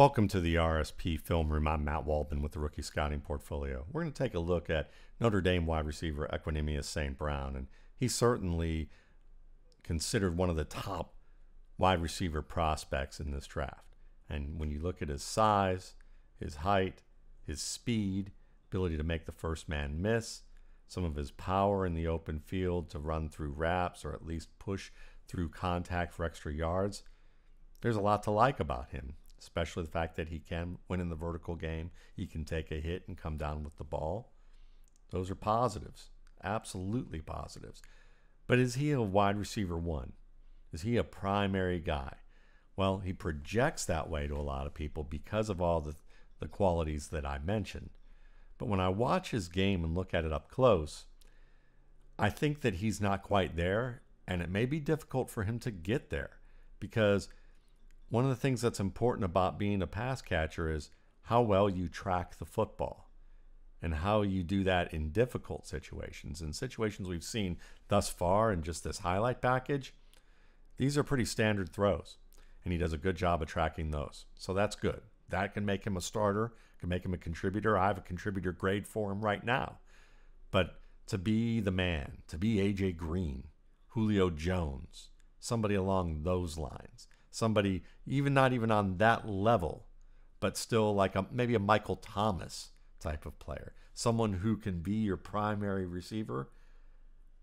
Welcome to the RSP Film Room. I'm Matt Waldman with the Rookie Scouting Portfolio. We're going to take a look at Notre Dame wide receiver Equanimeous St. Brown, and he's certainly considered one of the top wide receiver prospects in this draft. And when you look at his size, his height, his speed, ability to make the first man miss, some of his power in the open field to run through wraps or at least push through contact for extra yards, there's a lot to like about him especially the fact that he can win in the vertical game. He can take a hit and come down with the ball. Those are positives, absolutely positives. But is he a wide receiver one? Is he a primary guy? Well, he projects that way to a lot of people because of all the, the qualities that I mentioned. But when I watch his game and look at it up close, I think that he's not quite there, and it may be difficult for him to get there because one of the things that's important about being a pass catcher is how well you track the football and how you do that in difficult situations. In situations we've seen thus far in just this highlight package, these are pretty standard throws, and he does a good job of tracking those. So that's good. That can make him a starter, can make him a contributor. I have a contributor grade for him right now. But to be the man, to be AJ Green, Julio Jones, somebody along those lines, somebody even not even on that level, but still like a maybe a Michael Thomas type of player, someone who can be your primary receiver.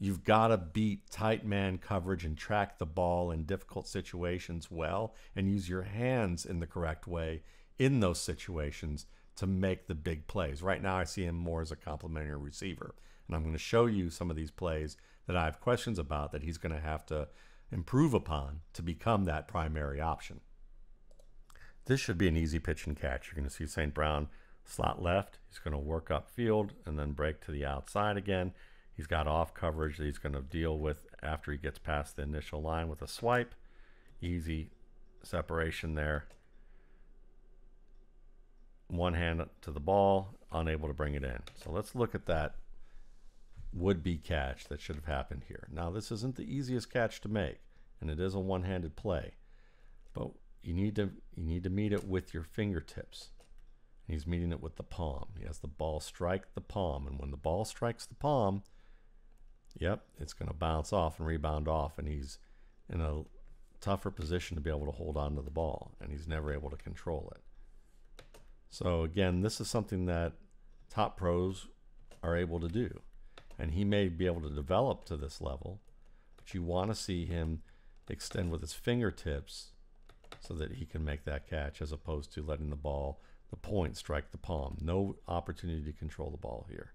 You've got to beat tight man coverage and track the ball in difficult situations well and use your hands in the correct way in those situations to make the big plays. Right now, I see him more as a complementary receiver. And I'm going to show you some of these plays that I have questions about that he's going to have to improve upon to become that primary option. This should be an easy pitch and catch. You're going to see St. Brown slot left. He's going to work up field and then break to the outside again. He's got off coverage that he's going to deal with after he gets past the initial line with a swipe. Easy separation there. One hand to the ball, unable to bring it in. So let's look at that would be catch that should have happened here. Now, this isn't the easiest catch to make, and it is a one-handed play, but you need to you need to meet it with your fingertips. he's meeting it with the palm. He has the ball strike the palm, and when the ball strikes the palm, yep, it's going to bounce off and rebound off, and he's in a tougher position to be able to hold on to the ball, and he's never able to control it. So again, this is something that top pros are able to do and he may be able to develop to this level, but you want to see him extend with his fingertips so that he can make that catch as opposed to letting the ball, the point, strike the palm. No opportunity to control the ball here.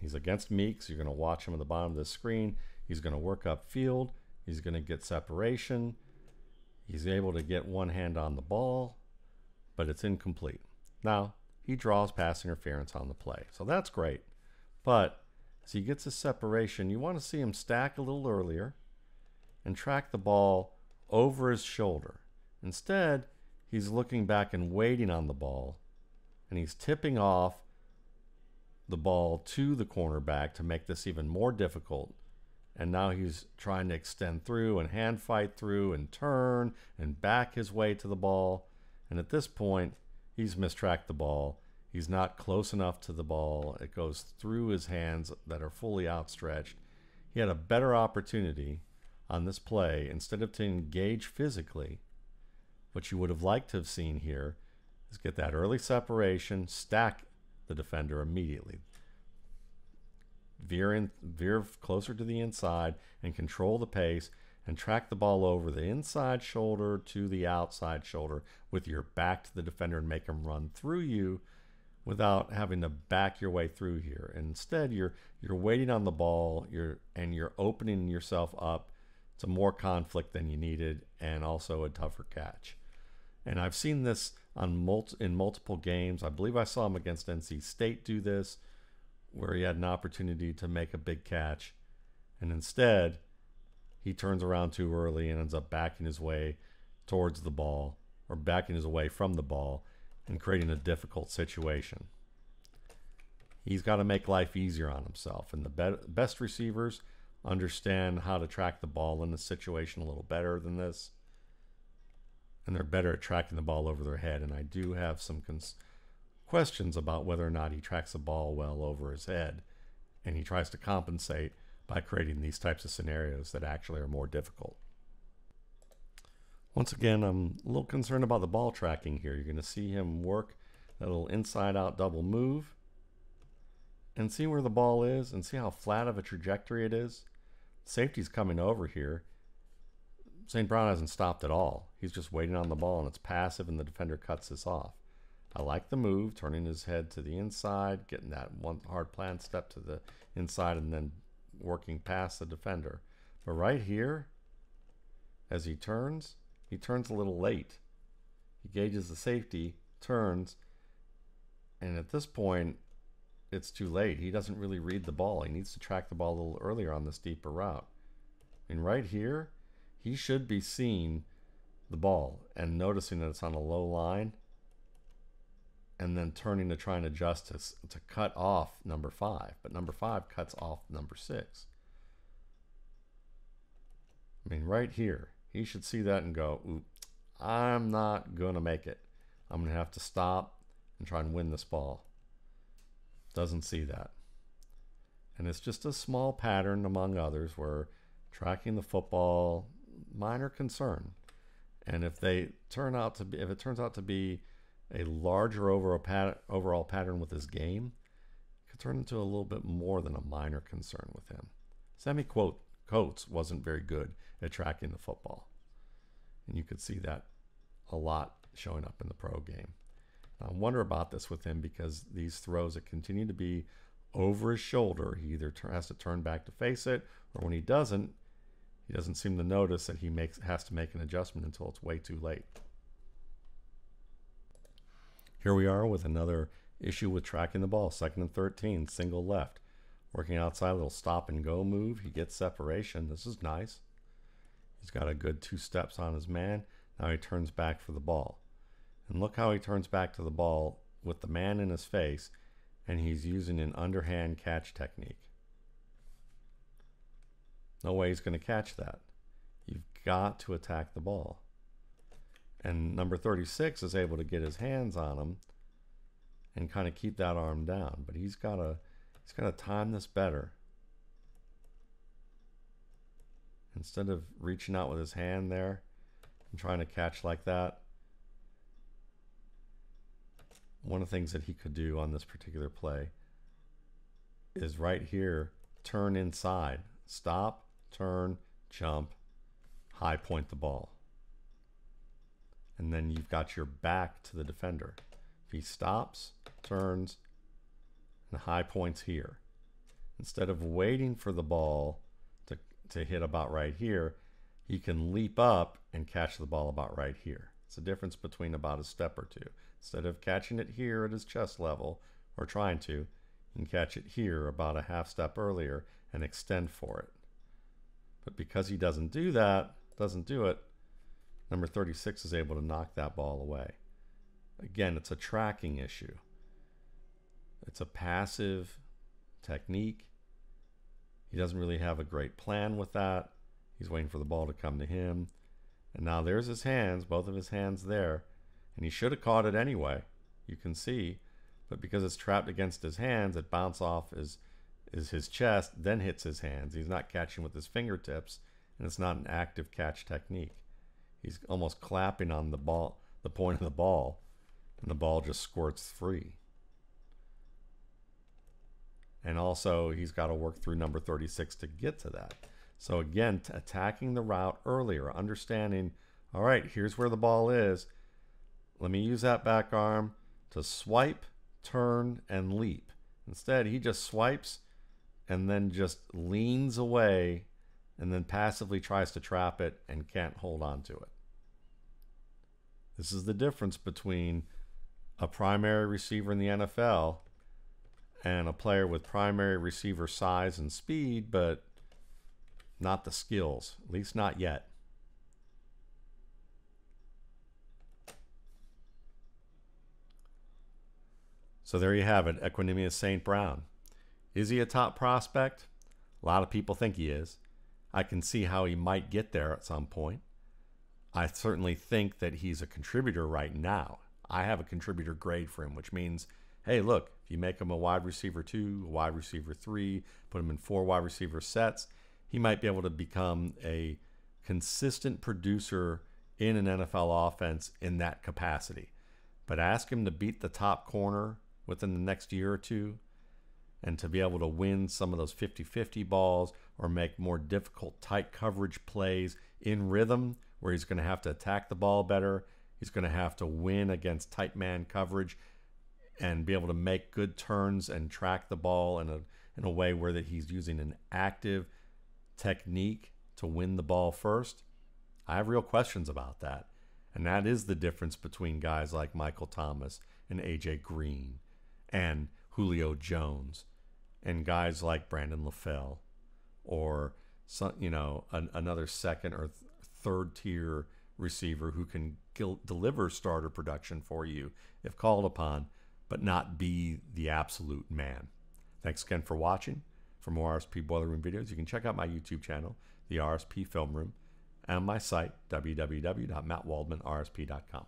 He's against Meeks. You're going to watch him at the bottom of the screen. He's going to work up field. He's going to get separation. He's able to get one hand on the ball but it's incomplete. Now, he draws pass interference on the play, so that's great. But as he gets a separation, you want to see him stack a little earlier and track the ball over his shoulder. Instead, he's looking back and waiting on the ball, and he's tipping off the ball to the cornerback to make this even more difficult. And now he's trying to extend through and hand fight through and turn and back his way to the ball. And at this point, he's mistracked the ball. He's not close enough to the ball. It goes through his hands that are fully outstretched. He had a better opportunity on this play instead of to engage physically. What you would have liked to have seen here is get that early separation, stack the defender immediately. Veer, in, veer closer to the inside and control the pace and track the ball over the inside shoulder to the outside shoulder with your back to the defender and make him run through you without having to back your way through here. instead, you're you're waiting on the ball, you're and you're opening yourself up to more conflict than you needed and also a tougher catch. And I've seen this on multi, in multiple games. I believe I saw him against NC State do this where he had an opportunity to make a big catch and instead he turns around too early and ends up backing his way towards the ball or backing his way from the ball and creating a difficult situation. He's got to make life easier on himself. And the be- best receivers understand how to track the ball in the situation a little better than this. And they're better at tracking the ball over their head. And I do have some questions about whether or not he tracks the ball well over his head. And he tries to compensate by creating these types of scenarios that actually are more difficult. Once again, I'm a little concerned about the ball tracking here. You're going to see him work that little inside out double move and see where the ball is and see how flat of a trajectory it is. Safety's coming over here. St. Brown hasn't stopped at all. He's just waiting on the ball and it's passive and the defender cuts this off. I like the move, turning his head to the inside, getting that one hard plan step to the inside and then working past the defender. But right here, as he turns, he turns a little late. He gauges the safety, turns, and at this point, it's too late. He doesn't really read the ball. He needs to track the ball a little earlier on this deeper route. And right here, he should be seeing the ball and noticing that it's on a low line and then turning to try and adjust to, to cut off number five. But number five cuts off number six. I mean, right here, he should see that and go, I'm not going to make it. I'm going to have to stop and try and win this ball. Doesn't see that. And it's just a small pattern among others where tracking the football, minor concern. And if they turn out to be, if it turns out to be a larger overall, pat- overall pattern with his game, could turn into a little bit more than a minor concern with him. Sammie quote Coates wasn't very good at tracking the football. And you could see that a lot showing up in the pro game. I wonder about this with him because these throws that continue to be over his shoulder, he either has to turn back to face it, or when he doesn't, he doesn't seem to notice that he makes has to make an adjustment until it's way too late. Here we are with another issue with tracking the ball. Second and 13, single left. Working outside, a little stop and go move. He gets separation. This is nice. He's got a good two steps on his man. Now he turns back for the ball. And look how he turns back to the ball with the man in his face, and he's using an underhand catch technique. No way he's going to catch that. You've got to attack the ball. And number 36 is able to get his hands on him and kind of keep that arm down. But he's got to He's got to time this better. Instead of reaching out with his hand there and trying to catch like that, one of the things that he could do on this particular play is right here turn inside, stop, turn, jump, high point the ball. And then you've got your back to the defender. If he stops, turns, and high points here. Instead of waiting for the ball to, to hit about right here, he can leap up and catch the ball about right here. It's a difference between about a step or two. Instead of catching it here at his chest level, or trying to, you can catch it here about a half step earlier and extend for it. But because he doesn't do that, doesn't do it, number 36 is able to knock that ball away. Again, it's a tracking issue. It's a passive technique. He doesn't really have a great plan with that. He's waiting for the ball to come to him. And now there's his hands, both of his hands there. And he should have caught it anyway. You can see. But because it's trapped against his hands, it bounces off his, is his chest, then hits his hands. He's not catching with his fingertips, and it's not an active catch technique. He's almost clapping on the ball, the point of the ball, and the ball just squirts free and also he's got to work through number 36 to get to that. So again, attacking the route earlier, understanding, all right, here's where the ball is. Let me use that back arm to swipe, turn, and leap. Instead, he just swipes and then just leans away and then passively tries to trap it and can't hold on to it. This is the difference between a primary receiver in the NFL and a player with primary receiver size and speed, but not the skills, at least not yet. So there you have it, Equanimeous St. Brown. Is he a top prospect? A lot of people think he is. I can see how he might get there at some point. I certainly think that he's a contributor right now. I have a contributor grade for him, which means, hey, look, if you make him a wide receiver two, a wide receiver three, put him in four wide receiver sets, he might be able to become a consistent producer in an NFL offense in that capacity. But ask him to beat the top corner within the next year or two and to be able to win some of those 50 50 balls or make more difficult tight coverage plays in rhythm where he's going to have to attack the ball better. He's going to have to win against tight man coverage and be able to make good turns and track the ball in a in a way where that he's using an active technique to win the ball first. I have real questions about that. And that is the difference between guys like Michael Thomas and AJ Green and Julio Jones and guys like Brandon LaFell or some, you know an, another second or th- third tier receiver who can gil- deliver starter production for you if called upon, but not be the absolute man. Thanks again for watching. For more RSP Boiler Room videos, you can check out my YouTube channel, the RSP Film Room, and my site, www.mattwaldmanrsp.com.